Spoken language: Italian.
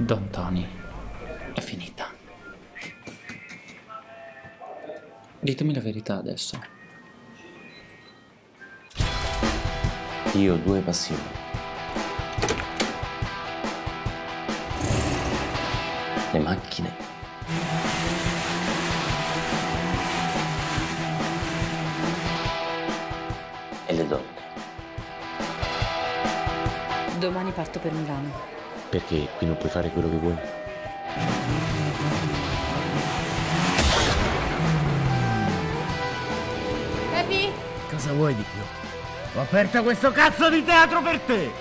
Don Tony, è finita. Ditemi la verità adesso. Io ho due passioni. Le macchine. E le donne. Domani parto per Milano. Perché qui non puoi fare quello che vuoi? Pepi? Cosa vuoi di più? Ho aperto questo cazzo di teatro per te!